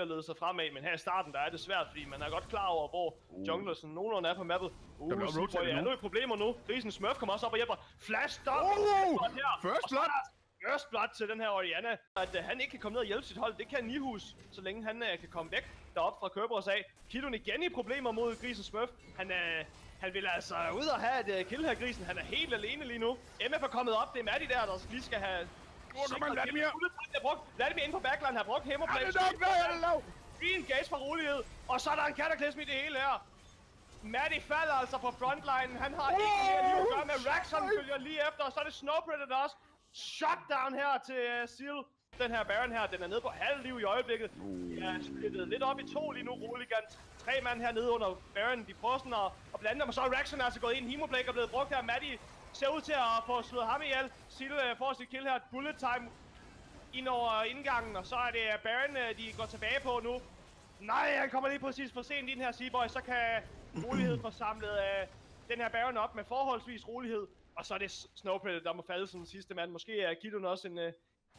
at lede sig fremad, men her i starten, der er det svært, fordi man er godt klar over, hvor uh. junglersen nogenlunde er på mappet. Uh, Der bliver rotated er nu. i problemer nu. Grisen Smurf kommer også op og hjælper. Flash! Oh! her. First blood! First blood til den her Oriana. At uh, han ikke kan komme ned og hjælpe sit hold, det kan Nihus, så længe han uh, kan komme væk derop fra Kerberos af. Kidon igen i problemer mod Grisen Smurf. Han er... Uh, han vil altså ud og have et uh, kill her, Grisen. Han er helt alene lige nu. MF er kommet op. Det er Maddie der, der lige skal have... Hvor kommer sikret Vladimir? Vladimir ind på backline har brugt Er hemmerplay. det nok? Hvad er det lav? Fin gas fra rolighed, og så er der en cataclysm i det hele her. Maddie falder altså på frontline. Han har ikke mere liv at gøre med. Raxon følger lige efter, og så er det Snow Predator også. Shutdown her til uh, Seal. Den her Baron her, den er nede på halv liv i øjeblikket. De er splittet lidt op i to lige nu, Roligan. Tre mand hernede under Baron. De prøver sådan at, at blande dem, og så er Raxon altså gået ind. Hemoblake er blevet brugt her. Maddie ser ud til at få slået ham ihjel. Seal uh, får sit kill her. Bullet time ind over indgangen, og så er det uh, Baron, de går tilbage på nu. Nej, han kommer lige præcis for sent ind her, Seaboy. Så kan rolighed få samlet uh, den her Baron op med forholdsvis rolighed. Og så er det S- Snow Predator, der må falde som sidste mand. Måske er Kidon også en, uh,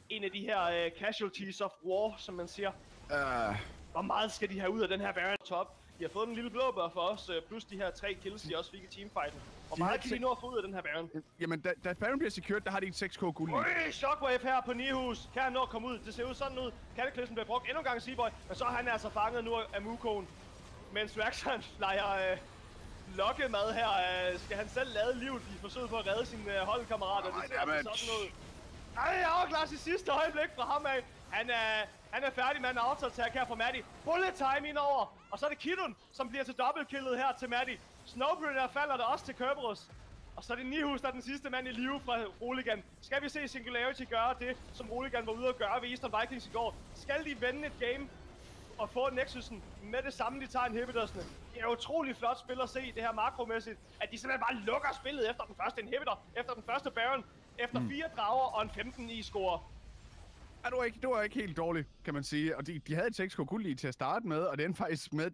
en af de her uh, casualties of war, som man siger. Uh, Hvor meget skal de have ud af den her Baron top? De har fået en lille blå bør for os, plus de her tre kills, de også fik i teamfighten. Hvor meget kan de nå at få ud af den her Baron? jamen, da, da Baron bliver secured, der har de et 6k guld. Øj, Shockwave her på Nihus. Kan han nå at komme ud? Det ser ud sådan ud. Cataclysm bliver brugt endnu en gang Seaboy, men så er han altså fanget nu af Mukoen. Mens Raxon leger øh, lokkemad her. Øh, skal han selv lade livet i forsøget på at redde sine øh, holdkammerater. Det ser altså sådan ud. Ej, afklares i sidste øjeblik fra ham af. Han er, han er færdig med en auto-attack her fra Maddie. Bullet time ind over. Og så er det Kidun, som bliver til dobbeltkillet her til Maddie. Snowbreeder falder der også til Kerberos. Og så er det Nihus, der er den sidste mand i live fra Roligan. Skal vi se Singularity gøre det, som Roligan var ude at gøre ved Eastern Vikings i går? Skal de vende et game og få Nexusen med det samme, de tager inhibitorsne? Det er utrolig flot spil at se det her makromæssigt, at de simpelthen bare lukker spillet efter den første inhibitor, efter den første Baron, efter fire drager og en 15 i score. Ja, det var ikke, det var ikke helt dårligt, kan man sige. Og de, de havde et 6k til at starte med, og det endte faktisk med...